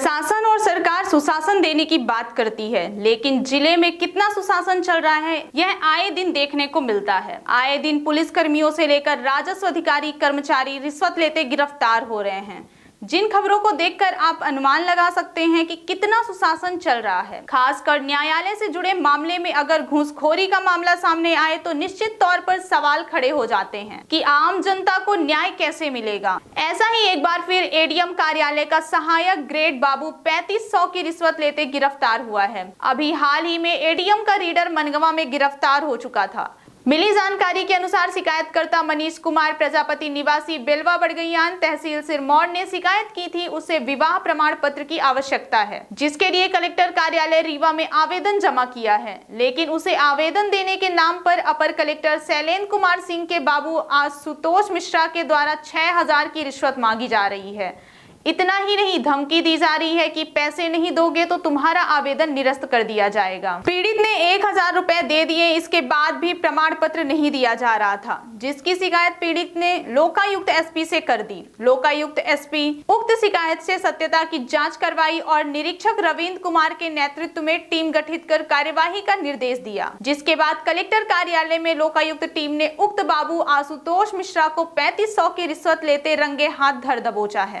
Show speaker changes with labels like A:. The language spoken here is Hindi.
A: प्रशासन और सरकार सुशासन देने की बात करती है, लेकिन ज़िले में कितना सुशासन चल रहा है, यह आए दिन देखने को मिलता है। आए दिन पुलिस कर्मियों से लेकर राजस्व अधिकारी कर्मचारी रिश्वत लेते गिरफ़्तार हो रहे हैं। जिन खबरों को देखकर आप अनुमान लगा सकते हैं कि कितना सुशासन चल रहा है। खासकर न्यायालय से जुड़े मामले में अगर घूसखोरी का मामला सामने आए तो निश्चित तौर पर सवाल खड़े हो जाते हैं कि आम जनता को न्याय कैसे मिलेगा। ऐसा ही एक बार फिर एडीएम कार्यालय का सहायक ग्रेड बाबू पैंतीस सौ की रिश्वत लेते गिरफ़्तार हुआ है। अभी हाल ही में एडीएम का रीडर मनगवा में गिरफ़्तार हो चुका था। मिली जानकारी के अनुसार शिकायतकर्ता मनीष कुमार, प्रजापति निवासी बेलवा बड़गैयान, तहसील सिरमौर ने शिकायत की थी उसे विवाह प्रमाण पत्र की आवश्यकता है, जिसके लिए कलेक्टर कार्यालय रीवा में आवेदन जमा किया है। लेकिन उसे आवेदन देने के नाम पर अपर कलेक्टर शैलेंद्र कुमार सिंह के बाबू आशुतोष मिश्रा के द्वारा छह हज़ार की रिश्वत मांगी जा रही है। इतना ही नहीं, धमकी दी जा रही है कि पैसे नहीं दोगे तो तुम्हारा आवेदन निरस्त कर दिया जाएगा। एक हज़ार रुपए दे दिए, इसके बाद भी प्रमाण पत्र नहीं दिया जा रहा था, जिसकी शिकायत पीड़ित ने लोकायुक्त एसपी से कर दी। लोकायुक्त एसपी उक्त शिकायत से सत्यता की जाँच करवाई और निरीक्षक रविंद्र कुमार के नेतृत्व में टीम गठित कर कार्यवाही का निर्देश दिया, जिसके बाद कलेक्टर कार्यालय में लोकायुक्त टीम ने उक्त बाबू आशुतोष मिश्रा को पैंतीस की रिश्वत लेते रंगे हाथ धर दबोचा है।